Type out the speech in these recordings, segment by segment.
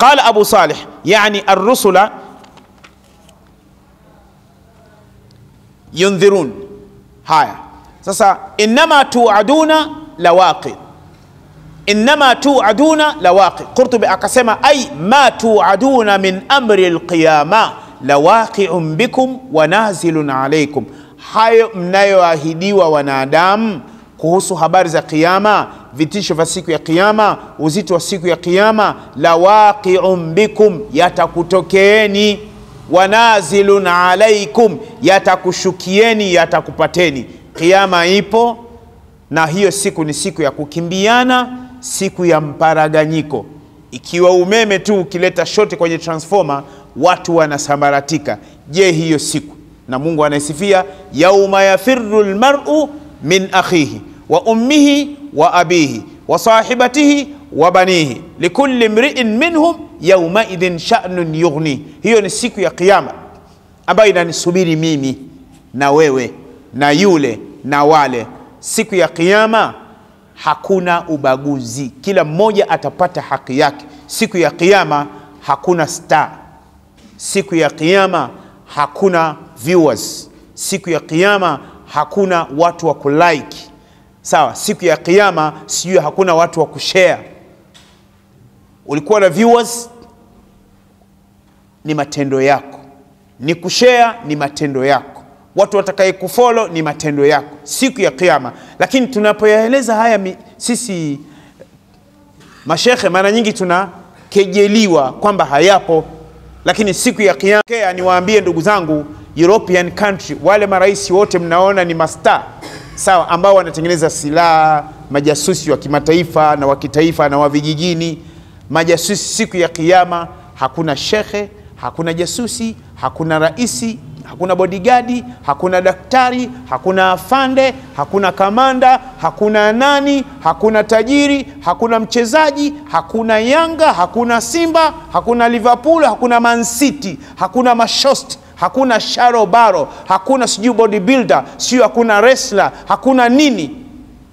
qala abu salih yani arrusula yundhirun haya sasa innama tuaduna lawaqi innama tuaduna lawaqi qurtubi akasema ay ma tuaduna min amri alqiyama lawaqiun bikum wa nazilun alaikum hayo mnayoahidiwa wanadamu kuhusu habari za kiyama vitisho vya siku ya kiyama uzito wa siku ya kiyama lawaqiun bikum yatakutokeeni. Wanazilun alaikum yatakushukieni yatakupateni. Kiyama ipo na hiyo siku ni siku ya kukimbiana siku ya mparaganyiko. Ikiwa umeme tu ukileta shoti kwenye transformer watu wanasambaratika. Je hiyo siku? Na mungu anaisifia yauma yafiru lmaru min akhihi wa ummihi wa abihi wa sahibatihi wa banihi. Likulli mriin minhum yaumaidhin shanun yughni. Hiyo ni siku ya Kiyama ambayo inanisubiri mimi na wewe na yule na wale. Siku ya Kiyama hakuna ubaguzi. Kila mmoja atapata haki yake. Siku ya Kiyama hakuna star. Siku ya Kiyama hakuna viewers. Siku ya Kiyama hakuna watu wa kulike sawa siku ya kiyama sijui hakuna watu wa kushare. Ulikuwa na viewers? Ni matendo yako. Ni kushare ni matendo yako. Watu watakaye kufolo ni matendo yako. Siku ya kiyama. Lakini tunapoyaeleza haya mi, sisi mashekhe mara nyingi tunakejeliwa kwamba hayapo. Lakini siku ya kiyama niwaambie ndugu zangu european country wale marais wote mnaona ni mastaa sawa ambao wanatengeneza silaha majasusi wa kimataifa na wa kitaifa na wa vijijini majasusi siku ya Kiyama. hakuna shekhe hakuna jasusi hakuna raisi hakuna bodigadi hakuna daktari hakuna afande hakuna kamanda hakuna nani hakuna tajiri hakuna mchezaji hakuna yanga hakuna simba hakuna liverpool hakuna Man City, hakuna mashost hakuna sharobaro hakuna sijui bodybuilder sio hakuna wrestler hakuna nini.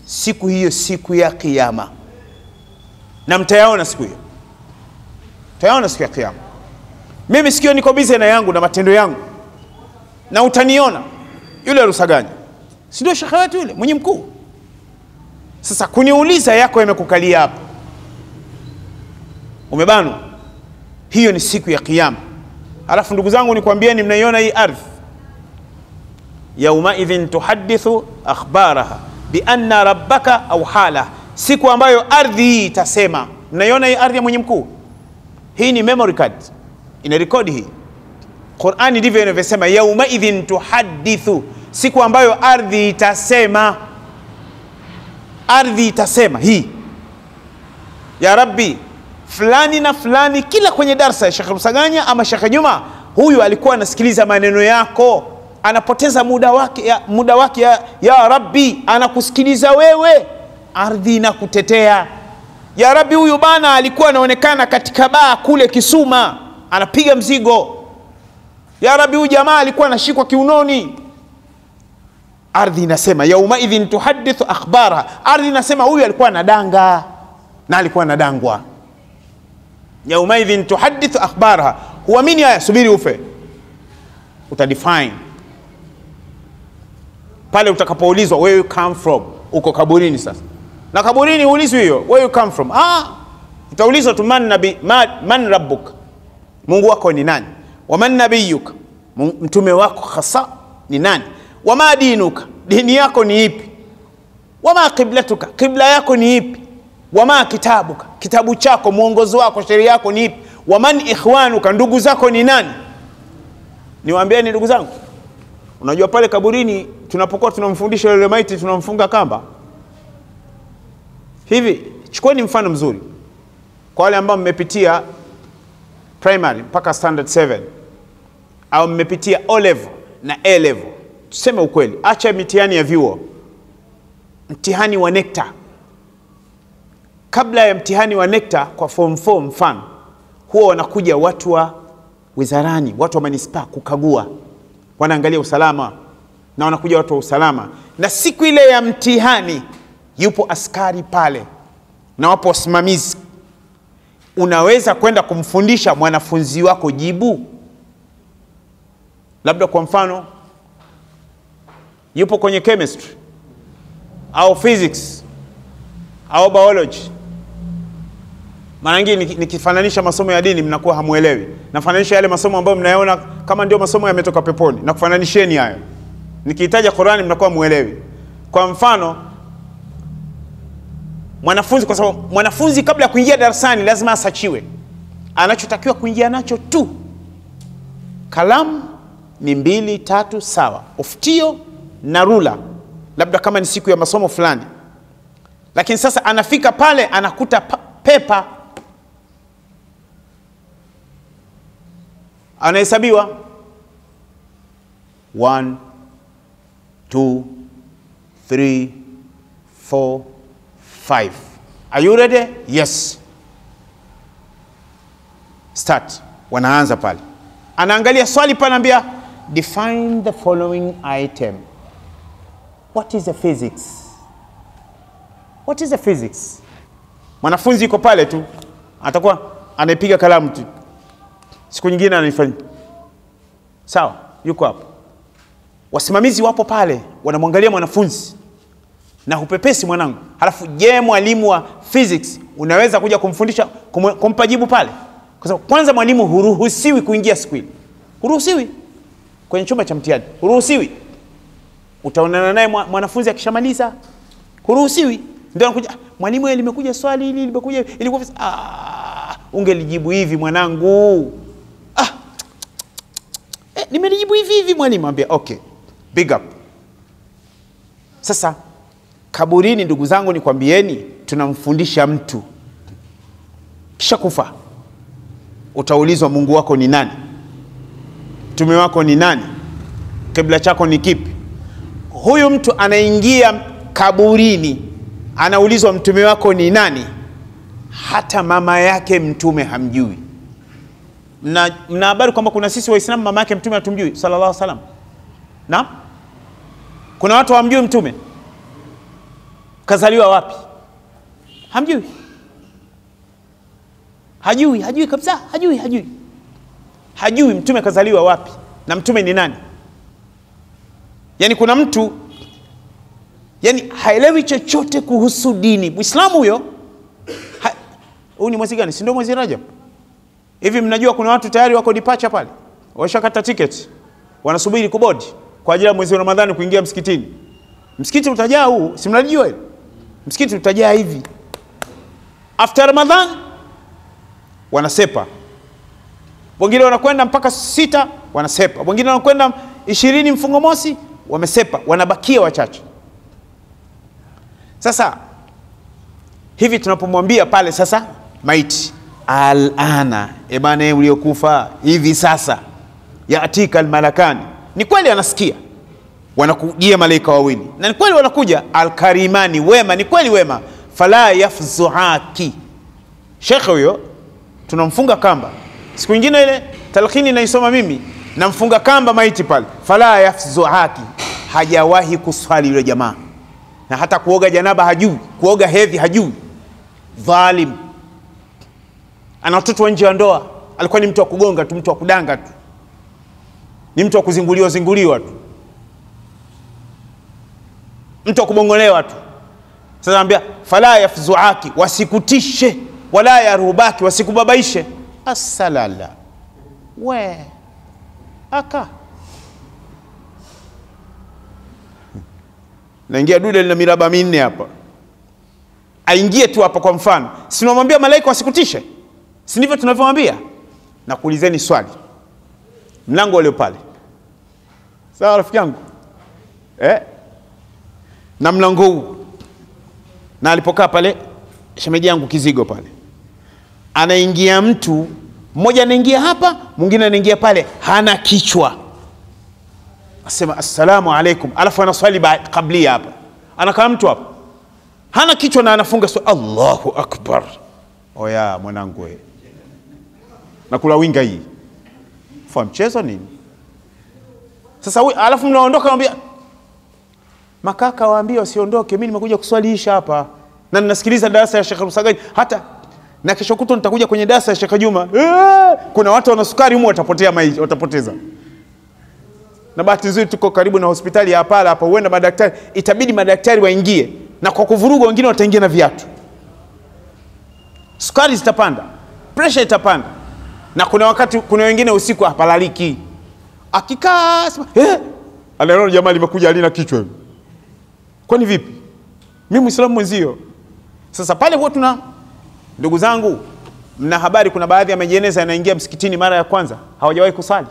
Siku hiyo siku ya kiama na mtayaona siku hiyo. Mtayaona siku ya kiama mimi sikio niko bize na yangu na matendo yangu. Na utaniona. Yule rusaganya. Si ndio shekhe wetu yule? Mwenye mkuu. Sasa kuniuliza yako yamekukalia hapo umebanwa? Hiyo ni siku ya kiama alafu ndugu zangu nikwambieni mnaiona hii ardhi. Yaumaidhin tuhadithu akhbaraha bianna rabbaka au hala siku ambayo ardhi hii itasema. Mnaiona hii ardhi ya mwenye mkuu? Hii ni memory card. Ina rekodi hii. Qurani ndivyo inavyosema yaumaidhin tuhadithu. Siku ambayo ardhi itasema. Ardhi itasema hii. Ya rabbi fulani na fulani kila kwenye darsa ya shekhe Rusaganya ama shekhe juma huyu alikuwa anasikiliza maneno yako anapoteza muda wake ya, muda wake ya, ya rabbi anakusikiliza wewe ardhi inakutetea. Ya rabbi huyu bana alikuwa anaonekana katika baa kule kisuma anapiga mzigo. Ya rabbi huyu jamaa alikuwa anashikwa kiunoni. Ardhi inasema yaumaidhin tuhadithu akhbara. Ardhi inasema huyu alikuwa anadanga na alikuwa anadangwa yaumaidhin tuhadithu akhbaraha. Huamini haya subiri ufe. Utadefine. Pale utakapoulizwa where you come from? Uko kaburini sasa. Na kaburini huulizwi hiyo where you come from? Ah, utaulizwa tu man, nabi, man, man rabbuk? Mungu wako ni nani? Wa waman nabiyuka mtume wako hasa ni nani? Wa ma dinuka? Dini yako ni ipi? Wa ma qiblatuka? Qibla yako ni ipi wama kitabuka? Kitabu chako mwongozo wako sheria yako ni ipi? Waman ikhwanuka? Ndugu zako ni nani? Niwaambieni ndugu zangu. Unajua pale kaburini tunapokuwa tunamfundisha yule maiti tunamfunga kamba. Hivi chukueni mfano mzuri. Kwa wale ambao mmepitia primary mpaka standard 7 au mmepitia o level na a level. Tuseme ukweli acha mitihani ya vyuo. Mtihani wa nekta kabla ya mtihani wa nekta kwa form 4 mfano huwa wanakuja watu wa wizarani watu wa manispaa kukagua wanaangalia usalama na wanakuja watu wa usalama. Na siku ile ya mtihani yupo askari pale na wapo wasimamizi. Unaweza kwenda kumfundisha mwanafunzi wako jibu? Labda kwa mfano yupo kwenye chemistry au physics au biology mara nyingi nikifananisha masomo ya dini mnakuwa hamuelewi. nafananisha yale masomo ambayo mnayaona kama ndio masomo yametoka peponi. Na kufananisheni hayo. Nikiitaja qurani mnakuwa muelewi. kwa mfano mwanafunzi kwa sababu mwanafunzi kabla ya kuingia darasani lazima asachiwe. Anachotakiwa kuingia nacho tu. Kalamu ni mbili tatu sawa. Uftio na rula. Labda kama ni siku ya masomo fulani. Lakini sasa anafika pale anakuta pa, pepa anahesabiwa. 1 2 3 4 5 are you ready? Yes. Start. Wanaanza pale. Anaangalia swali pale anaambia define the following item. What is the physics? What is the physics? Mwanafunzi iko pale tu. Atakuwa anaipiga kalamu tu siku nyingine anaifanya sawa yuko hapo. Wasimamizi wapo pale wanamwangalia mwanafunzi na hupepesi mwanangu. Halafu je mwalimu wa physics unaweza kuja kumfundisha kum, kumpa jibu pale? Kwa sababu kwanza mwalimu huruhusiwi kuingia siku ile huruhusiwi. Kwenye chumba cha mtihani. Huruhusiwi. Utaonana naye mwanafunzi akishamaliza. Huruhusiwi. Ndio anakuja "Ah, mwalimu eh, limekuja swali hili limekuja ilikuwa ah, ungelijibu hivi mwanangu nimelijibu hivi hivi mwalimu ambia okay big up. Sasa kaburini ndugu zangu nikwambieni tunamfundisha mtu. Kisha kufa utaulizwa mungu wako ni nani? Mtume wako ni nani? Kibla chako ni kipi? Huyu mtu anaingia kaburini anaulizwa mtume wako ni nani? Hata mama yake mtume hamjui mna mna habari kwamba kuna sisi waislamu mama yake mtume hatumjui sallallahu alaihi wasallam. Na kuna watu hawamjui mtume? Kazaliwa wapi? Hamjui. Hajui hajui kabisa hajui hajui. Hajui mtume kazaliwa wapi na mtume ni nani. Yaani kuna mtu yani haelewi chochote kuhusu dini. Mwislamu huyo huyu ni mwezi gani? Si ndio mwezi rajab hivi mnajua kuna watu tayari wako departure pale? Washakata ticket, wanasubiri kubodi kwa ajili ya mwezi wa ramadhani kuingia msikitini. Msikiti utajaa huu si mnalijua hilo? Msikiti utajaa hivi. After ramadhan wanasepa. Wengine wanakwenda mpaka sita wanasepa. Wengine wanakwenda ishirini mfungo mosi wamesepa. Wanabakia wachache. Sasa hivi tunapomwambia pale sasa maiti alana. Ebana uliokufa hivi sasa yatika almalakani. Ni kweli anasikia. Wanakujia malaika wawili. Na ni kweli wanakuja alkarimani wema ni kweli wema. Fala yafzuaki. Shekhe huyo tunamfunga kamba. Siku ingine ile talkini naisoma mimi namfunga kamba maiti pale. Fala yafzuaki. Hajawahi kuswali yule jamaa. Na hata kuoga janaba hajui kuoga hedhi hajui. Dhalim ana watoto wa nje ya ndoa. Alikuwa ni mtu wa kugonga tu mtu wa kudanga tu. Ni mtu wa kuzinguliwa zinguliwa tu. Mtu wa kubongolewa tu. Sasa anambia fala yafzuaki wasikutishe wala yarubaki wasikubabaishe. Asalala. We. Aka. Naingia dude lina miraba minne hapa. Aingie tu hapa kwa mfano. Sinamwambia malaika wasikutishe si ndivyo tunavyomwambia na kuulizeni swali. Mlango ulio pale. Sawa rafiki yangu? Eh? na mlango huu. Na alipokaa pale shemeji yangu kizigo pale. Anaingia mtu mmoja anaingia hapa mwingine anaingia pale hana kichwa. Asema assalamu alaikum alafu anaswali ba- kablia hapa. Anakaa mtu hapa. Hana kichwa na anafunga swali allahu akbar. Oya mwanangu we nakula winga hii. Fa mchezo nini? Sasa huyu- alafu mnaondoka mwambia makaka waambie wasiondoke mimi nimekuja kuswaliisha hapa. Na ninasikiliza darasa ya Sheikh rusagani hata na kesho kutwa nitakuja kwenye darasa ya Sheikh Juma. Eee, kuna watu wana sukari humo watapotea maisha, watapoteza. Na bahati nzuri tuko karibu na hospitali ya Apala hapa, huenda madaktari, itabidi madaktari waingie, na kwa kuvuruga wengine wataingia na viatu. Sukari zitapanda, presha itapanda, na kuna wakati, kuna wengine usiku hapalaliki, akikaa sema eh, anaona jamaa limekuja alina kichwa. Kwani vipi? Mimi Muislamu mwenzio. Sasa pale huwa tuna ndugu zangu, mna habari, kuna baadhi ya majeneza yanaingia msikitini mara ya kwanza hawajawahi kusali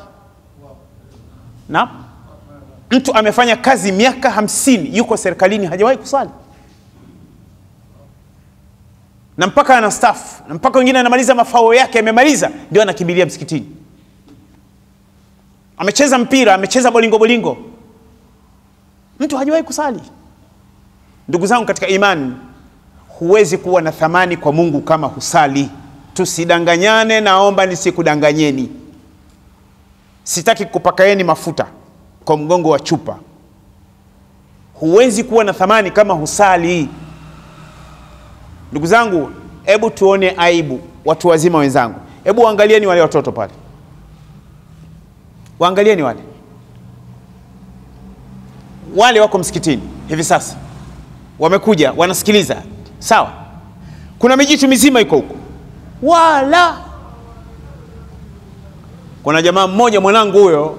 na mtu amefanya kazi miaka hamsini yuko serikalini hajawahi kusali na mpaka ana staff na mpaka wengine anamaliza mafao yake amemaliza ndio anakimbilia msikitini. Amecheza mpira amecheza bolingo bolingo. Mtu hajawahi kusali. Ndugu zangu katika imani huwezi kuwa na thamani kwa mungu kama husali. Tusidanganyane naomba nisikudanganyeni. Sitaki kupakaeni mafuta kwa mgongo wa chupa. Huwezi kuwa na thamani kama husali. Ndugu zangu, hebu tuone aibu, watu wazima wenzangu, hebu waangalieni wale watoto pale, waangalieni wale. Wale wako msikitini hivi sasa, wamekuja wanasikiliza, sawa. Kuna mijitu mizima iko huko, wala. Kuna jamaa mmoja mwanangu huyo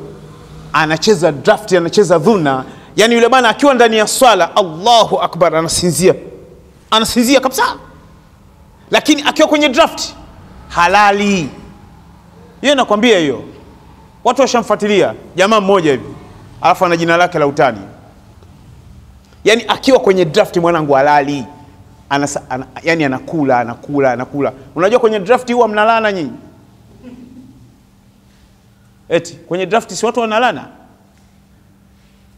anacheza draft anacheza dhuna. Yani yule bana akiwa ndani ya swala allahu akbar anasinzia anasinzia kabisa. Lakini akiwa kwenye draft halali. Hiyo nakwambia hiyo. Watu washamfuatilia jamaa mmoja hivi alafu ana jina lake la utani. Yani akiwa kwenye draft mwanangu halali. Anasa, ana, yani anakula anakula anakula. Unajua kwenye draft huwa mnalana nyinyi? Eti kwenye draft si watu wanalana?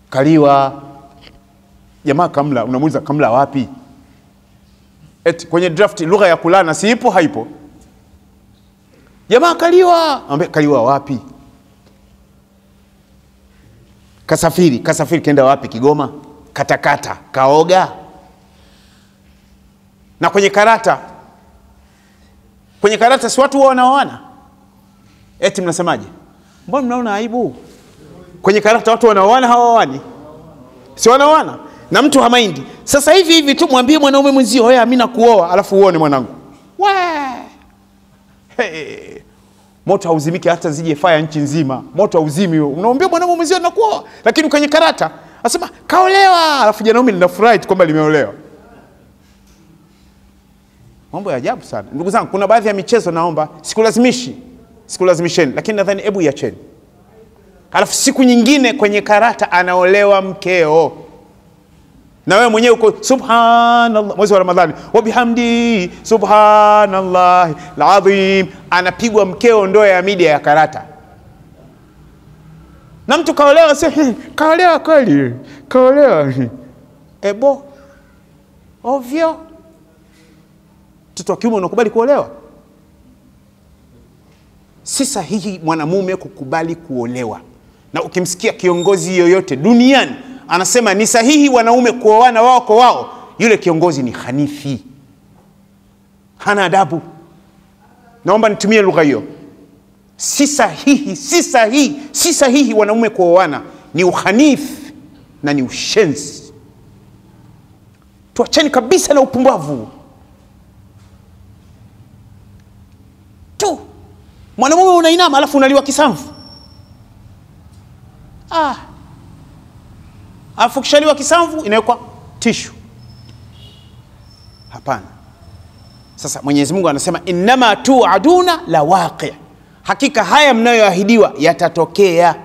Kaliwa. Jamaa kamla unamuuliza kamla wapi eti kwenye draft lugha ya kulana siipo, haipo. Jamaa kaliwa ambe kaliwa wapi? Kasafiri kasafiri kenda wapi? Kigoma? Katakata kaoga? Na kwenye karata kwenye karata si watu huwa wanaoana? Eti mnasemaje? Mbona mnaona aibu? Kwenye karata watu wanaoana hawaoani. Si wanaoana na mtu hamaindi. Sasa hivi hivi tu mwambie mwanaume mwenzio oya mi nakuoa alafu uone mwanangu. We! hey. moto hauzimiki hata zije faya nchi nzima. Moto hauzimi. Unaambia mwanaume mwenzio nakuoa. Lakini kwenye karata asema kaolewa. Alafu janaume linafurahi kwamba limeolewa. Mambo ya ajabu sana. Ndugu zangu kuna baadhi ya michezo naomba. Sikulazimishi. Sikulazimisheni. Lakini nadhani hebu iacheni. Alafu siku nyingine kwenye karata anaolewa mkeo na wewe mwenyewe uko subhanallah mwezi wa ramadhani. Wa bihamdi subhanallah alazim, anapigwa mkeo ndoa ya media ya karata. Na mtu kaolewa si kaolewa kweli? Kaolewa? Ebo. Ovyo. Mtoto wa kiume unakubali kuolewa? Si sahihi mwanamume kukubali kuolewa. Na ukimsikia kiongozi yoyote duniani anasema ni sahihi wanaume kuoana wao kwa wao? Yule kiongozi ni hanifi. Hana adabu. Naomba nitumie lugha hiyo. Si sahihi si sahihi si sahihi wanaume kuoana. Ni uhanifu na ni ushenzi. Tuacheni kabisa na upumbavu. Tu. Mwanamume unainama alafu unaliwa kisamvu. Ah. Alafu kishaliwa kisamvu inawekwa tishu hapana. Sasa mwenyezi mungu anasema innama tuaduna la waqi. Hakika haya mnayoahidiwa yatatokea